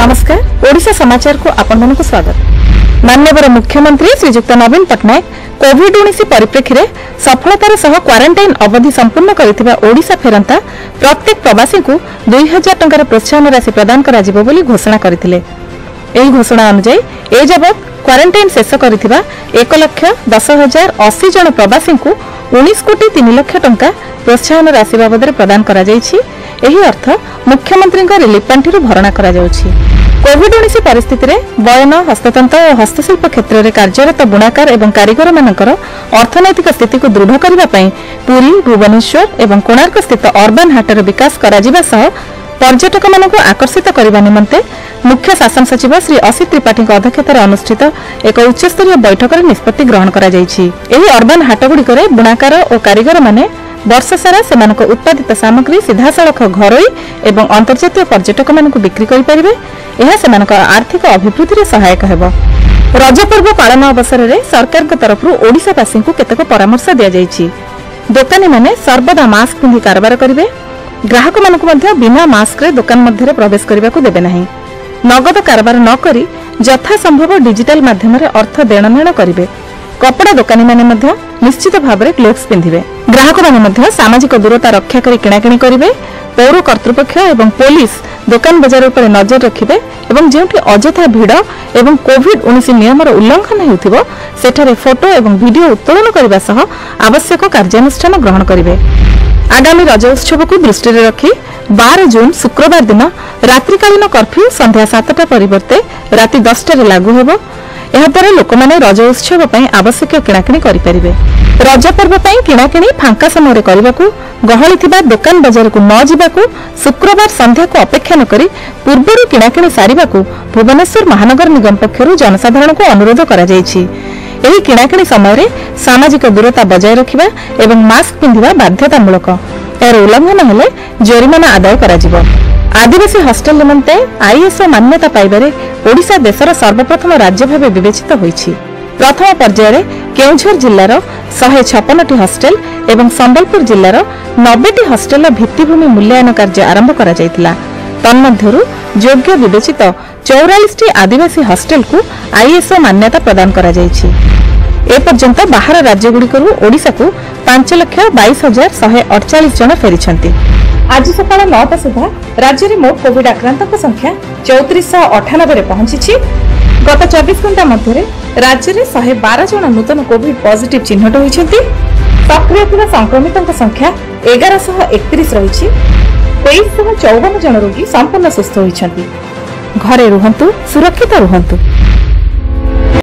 নমস্কার ওড়িশা সমাচার কু আপনার স্বাগত মাননীয় মুখ্যমন্ত্রী শ্রীযুক্ত নবীন পট্টনাক কোভিড উনিশ পরিপ্রেক্ষীরে সফলতার সহ কোয়ারেন্টাইন অবধি সম্পূর্ণ করে ওড়শা ফেরন্তা প্রত্যেক প্রবাসী দুই হাজার টাকার প্রোৎসাহন রাশি প্রদান করা ঘোষণা করে ଏହି ଘୋଷଣା ଅନୁଯାୟୀ ଏଯାବତ୍ କ୍ୱାରେଣ୍ଟାଇନ୍ ଶେଷ କରିଥିବା ଏକ ଲକ୍ଷ ଦଶ ହଜାର ଅଶୀ ଜଣ ପ୍ରବାସୀଙ୍କୁ ଉଣେଇଶ କୋଟି ତିନି ଲକ୍ଷ ଟଙ୍କା ପ୍ରୋତ୍ସାହନ ରାଶି ବାବଦରେ ପ୍ରଦାନ କରାଯାଇଛି। ଏହି ଅର୍ଥ ମୁଖ୍ୟମନ୍ତ୍ରୀଙ୍କ ରିଲିଫ୍ ପାଣ୍ଠିରୁ ଭରଣା କରାଯାଉଛି। କୋଭିଡ୍ ଉଣେଇଶ ପରିସ୍ଥିତିରେ ବୟନ ହସ୍ତତନ୍ତ ଓ ହସ୍ତଶିଳ୍ପ କ୍ଷେତ୍ରରେ କାର୍ଯ୍ୟରତ ବୁଣାକାର ଏବଂ କାରିଗରମାନଙ୍କର ଅର୍ଥନୈତିକ ସ୍ଥିତିକୁ ଦୃଢ଼ କରିବା ପାଇଁ ପୁରୀ ଭୁବନେଶ୍ୱର ଏବଂ କୋଣାର୍କ ସ୍ଥିତ ଅର୍ବାନ୍ ହାଟର ବିକାଶ କରାଯିବା ସହ ପର୍ଯ୍ୟଟକମାନଙ୍କୁ ଆକର୍ଷିତ କରିବା ନିମନ୍ତେ ମୁଖ୍ୟ ଶାସନ ସଚିବ ଶ୍ରୀ ଅସିତ ତ୍ରିପାଠୀଙ୍କ ଅଧ୍ୟକ୍ଷତାରେ ଅନୁଷ୍ଠିତ ଏକ ଉଚ୍ଚସ୍ତରୀୟ ବୈଠକରେ ନିଷ୍ପତ୍ତି ଗ୍ରହଣ କରାଯାଇଛି। ଏହି ଅର୍ବାନ୍ ହାଟଗୁଡ଼ିକରେ ବୁଣାକାର ଓ କାରିଗରମାନେ ବର୍ଷସାରା ସେମାନଙ୍କ ଉତ୍ପାଦିତ ସାମଗ୍ରୀ ସିଧାସଳଖ ଘରୋଇ ଏବଂ ଅନ୍ତର୍ଜାତୀୟ ପର୍ଯ୍ୟଟକମାନଙ୍କୁ ବିକ୍ରି କରିପାରିବେ। ଏହା ସେମାନଙ୍କ ଆର୍ଥିକ ଅଭିବୃଦ୍ଧିରେ ସହାୟକ ହେବ। ରଜ ପର୍ବ ପାଳନ ଅବସରରେ ସରକାରଙ୍କ ତରଫରୁ ଓଡ଼ିଶାବାସୀଙ୍କୁ କେତେକ ପରାମର୍ଶ ଦିଆଯାଇଛି। ଦୋକାନୀମାନେ ସର୍ବଦା ମାସ୍କ ପିନ୍ଧି କାରବାର କରିବେ। ଗ୍ରାହକମାନଙ୍କୁ ମଧ୍ୟ ବିନା ମାସ୍କରେ ଦୋକାନ ମଧ୍ୟରେ ପ୍ରବେଶ କରିବାକୁ ଦେବେ ନାହିଁ। ନଗଦ କାରବାର ନ କରି ଯଥାସମ୍ଭବ ଡିଜିଟାଲ ମାଧ୍ୟମରେ ଅର୍ଥ ଦେଣନେଣ କରିବେ। କପଡ଼ା ଦୋକାନୀମାନେ ମଧ୍ୟ ନିଶ୍ଚିତ ଭାବରେ ଗ୍ଲୋଭ୍ସ ପିନ୍ଧିବେ। ଗ୍ରାହକମାନେ ମଧ୍ୟ ସାମାଜିକ ଦୂରତା ରକ୍ଷା କରି କିଣାକିଣି କରିବେ। ପୌର କର୍ତ୍ତୃପକ୍ଷ ଏବଂ ପୋଲିସ ଦୋକାନ ବଜାର ଉପରେ ନଜର ରଖିବେ ଏବଂ ଯେଉଁଠି ଅଯଥା ଭିଡ଼ ଏବଂ କୋଭିଡ୍ ଉଣେଇଶ ନିୟମର ଉଲ୍ଲଂଘନ ହେଉଥିବ ସେଠାରେ ଫଟୋ ଏବଂ ଭିଡିଓ ଉତ୍ତୋଳନ କରିବା ସହ ଆବଶ୍ୟକ କାର୍ଯ୍ୟାନୁଷ୍ଠାନ ଗ୍ରହଣ କରିବେ। ଆଗାମୀ ରଜ ଉତ୍ସବକୁ ଦୃଷ୍ଟିରେ ରଖି ବାର ଜୁନ୍ ଶୁକ୍ରବାର ଦିନ ରାତ୍ରିକାଳୀନ କର୍ଫ୍ୟୁ ସନ୍ଧ୍ୟା ସାତଟା ପରିବର୍ତ୍ତେ ରାତି ଦଶଟାରେ ଲାଗୁ ହେବ। ଏହାଦ୍ୱାରା ଲୋକମାନେ ରଜ ଉତ୍ସବ ପାଇଁ ଆବଶ୍ୟକୀୟ କିଣାକିଣି କରିପାରିବେ। ରଜ ପର୍ବ ପାଇଁ କିଣାକିଣି ଫାଙ୍କା ସମୟରେ କରିବାକୁ ଗହଳି ଥିବା ଦୋକାନ ବଜାରକୁ ନ ଯିବାକୁ ଶୁକ୍ରବାର ସନ୍ଧ୍ୟାକୁ ଅପେକ୍ଷା ନ କରି ପୂର୍ବରୁ କିଣାକିଣି ସାରିବାକୁ ଭୁବନେଶ୍ୱର ମହାନଗର ନିଗମ ପକ୍ଷରୁ ଜନସାଧାରଣଙ୍କୁ ଅନୁରୋଧ କରାଯାଇଛି। ଏହି କିଣାକିଣି ସମୟରେ ସାମାଜିକ ଦୂରତା ବଜାୟ ରଖିବା ଏବଂ ମାସ୍କ ପିନ୍ଧିବା ବାଧ୍ୟତାମୂଳକ। ଏହାର ଉଲ୍ଲଂଘନ ହେଲେ ଜୋରିମାନା ଆଦାୟ କରାଯିବ। ଆଦିବାସୀ ହଷ୍ଟେଲ ନିମନ୍ତେ ଆଇଏସ୍ଓ ମାନ୍ୟତା ପାଇବାରେ ଓଡ଼ିଶା ଦେଶର ସର୍ବପ୍ରଥମ ରାଜ୍ୟ ଭାବେ ବିବେଚିତ ହୋଇଛି। ପ୍ରଥମ ପର୍ଯ୍ୟାୟରେ କେଉଁଝର ଜିଲ୍ଲାର ଶହେ ଛପନଟି ହଷ୍ଟେଲ ଏବଂ ସମ୍ବଲପୁର ଜିଲ୍ଲାର ନବେଟି ହଷ୍ଟେଲର ଭିତ୍ତିଭୂମି ମୂଲ୍ୟାୟନ କାର୍ଯ୍ୟ ଆରମ୍ଭ କରାଯାଇଥିଲା। ତନ୍ମଧ୍ୟରୁ ଯୋଗ୍ୟ ବିବେଚିତ ଚଉରାଳିଶଟି ଆଦିବାସୀ ହଷ୍ଟେଲକୁ ଆଇଏସ୍ଓ ମାନ୍ୟତା ପ୍ରଦାନ କରାଯାଇଛି। ଏପର୍ଯ୍ୟନ୍ତ ବାହାର ରାଜ୍ୟଗୁଡ଼ିକରୁ ଓଡ଼ିଶାକୁ ପାଞ୍ଚ ଲକ୍ଷ ବାଇଶ ହଜାର ଶହେ ଅଡ଼ଚାଳିଶ ଜଣ ଫେରିଛନ୍ତି। ଆଜି ସକାଳ ନଅଟା ସୁଦ୍ଧା ରାଜ୍ୟରେ ମୋଟ କୋଭିଡ୍ ଆକ୍ରାନ୍ତଙ୍କ ସଂଖ୍ୟା ଚଉତିରିଶଶହ ଅଠାନବେରେ ପହଞ୍ଚିଛି। ଗତ ଚବିଶ ଘଣ୍ଟା ମଧ୍ୟରେ ରାଜ୍ୟରେ ଶହେ ବାର ଜଣ ନୂତନ କୋଭିଡ୍ ପଜିଟିଭ୍ ଚିହ୍ନଟ ହୋଇଛନ୍ତି। ସକ୍ରିୟ ଥିବା ସଂକ୍ରମିତଙ୍କ ସଂଖ୍ୟା ଏଗାରଶହ ଏକତିରିଶ ରହିଛି। ତେଇଶଶହ ଚଉବନ ଜଣ ରୋଗୀ ସମ୍ପୂର୍ଣ୍ଣ ସୁସ୍ଥ ହୋଇଛନ୍ତି। ଘରେ ରୁହନ୍ତୁ ସୁରକ୍ଷିତ ରୁହନ୍ତୁ।